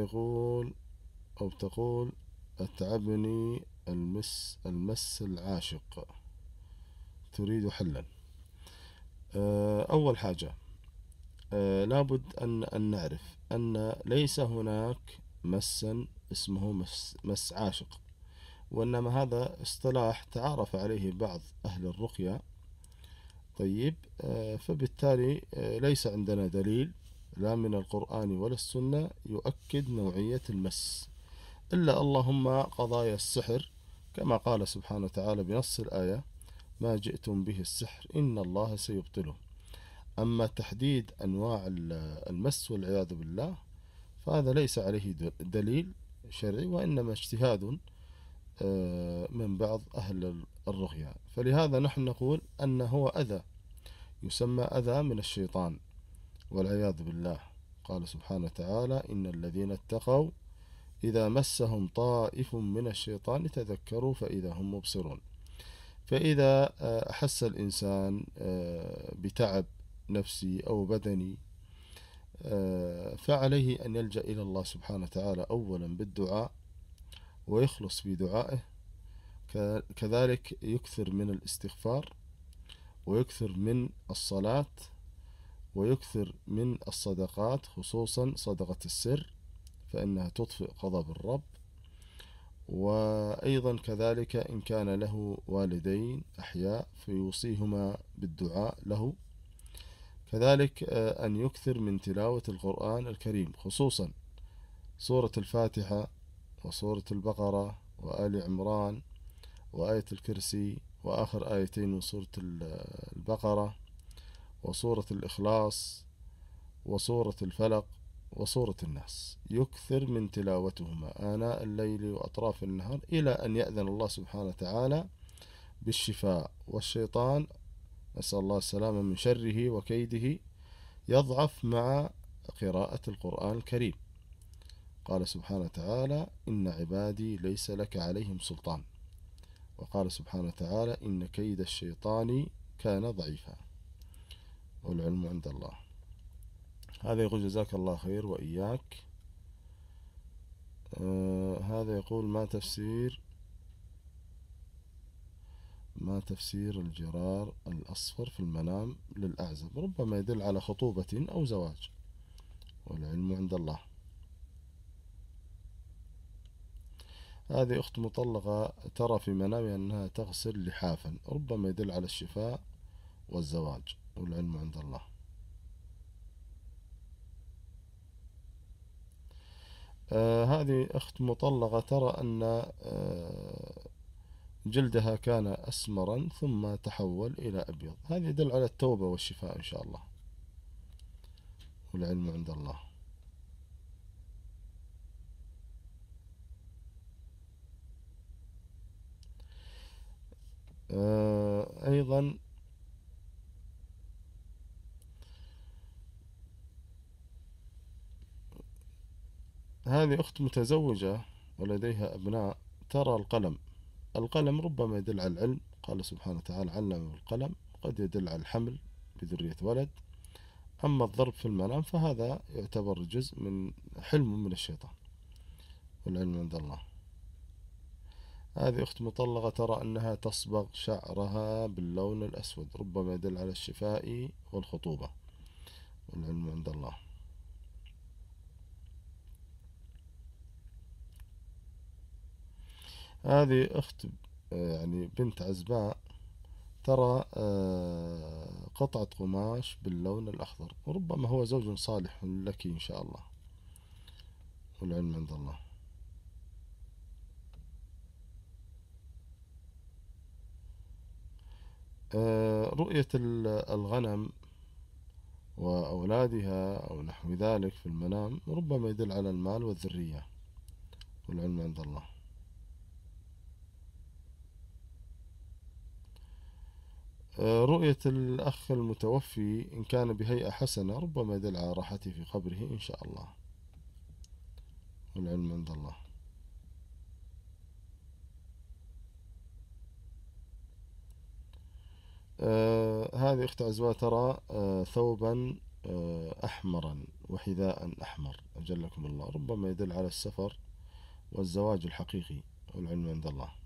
يقول أو تقول أتعبني المس المس العاشق. تريد حلا. آه، أول حاجة آه، لابد أن أن نعرف أن ليس هناك مسا اسمه مس, مس عاشق وإنما هذا اصطلاح تعارف عليه بعض أهل الرقية. طيب آه، فبالتالي ليس عندنا دليل لا من القرآن ولا السنة يؤكد نوعية المس. إلا اللهم قضايا السحر كما قال سبحانه وتعالى بنص الآية ما جئتم به السحر إن الله سيبطله. أما تحديد أنواع المس والعياذ بالله فهذا ليس عليه دليل شرعي وإنما اجتهاد آه، من بعض أهل الرقية. فلهذا نحن نقول أنه هو أذى يسمى أذى من الشيطان. والعياذ بالله. قال سبحانه وتعالى إن الذين اتقوا إذا مسهم طائف من الشيطان تذكروا فإذا هم مبصرون. فإذا آه، أحس الإنسان آه، بتعب نفسي أو بدني آه، فعليه أن يلجأ إلى الله سبحانه وتعالى أولا بالدعاء ويخلص في دعائه كذلك يكثر من الاستغفار ويكثر من الصلاة ويكثر من الصدقات خصوصا صدقة السر فإنها تطفئ غضب الرب. وأيضا كذلك إن كان له والدين أحياء فيوصيهما بالدعاء له. كذلك آه، أن يكثر من تلاوة القرآن الكريم خصوصا سورة الفاتحة وسورة البقرة وآل عمران وآية الكرسي وآخر آيتين من سورة البقرة. وسورة الإخلاص وسورة الفلق وسورة الناس. يكثر من تلاوتهما آناء الليل وأطراف النهار إلى أن يأذن الله سبحانه وتعالى بالشفاء والشيطان. نسأل الله السلامة من شره وكيده. يضعف مع قراءة القرآن الكريم. قال سبحانه وتعالى إن عبادي ليس لك عليهم سلطان. وقال سبحانه وتعالى إن كيد الشيطان كان ضعيفا. والعلم عند الله. هذا يقول جزاك الله خير وإياك. آه هذا يقول ما تفسير ما تفسير الجرار الأصفر في المنام للأعزب. ربما يدل على خطوبة أو زواج. والعلم عند الله. هذه أخت مطلقة ترى في منامها أنها تغسل لحافا. ربما يدل على الشفاء والزواج. والعلم عند الله. آه هذه أخت مطلقة ترى أن آه جلدها كان أسمرا ثم تحول إلى أبيض. هذا يدل على التوبة والشفاء إن شاء الله. والعلم عند الله. آه أيضا هذه أخت متزوجة ولديها أبناء. ترى القلم. القلم ربما يدل على العلم. قال سبحانه وتعالى علم القلم قد يدل على الحمل بذرية ولد. أما الضرب في المنام فهذا يعتبر جزء من حلم من الشيطان. والعلم عند الله. هذه أخت مطلقة ترى أنها تصبغ شعرها باللون الأسود. ربما يدل على الشفاء والخطوبة. والعلم عند الله. هذه أخت يعني بنت عزباء ترى آه، قطعة قماش باللون الأخضر وربما هو زوج صالح لك إن شاء الله والعلم عند الله. آه، رؤية الغنم وأولادها أو نحو ذلك في المنام ربما يدل على المال والذرية والعلم عند الله. رؤية الأخ المتوفي إن كان بهيئة حسنة ربما يدل على راحته في قبره إن شاء الله. والعلم عند الله. آه هذه أخت عزواء ترى آه ثوبا آه، أحمرا وحذاء أحمر أجلكم الله. ربما يدل على السفر والزواج الحقيقي. والعلم عند الله.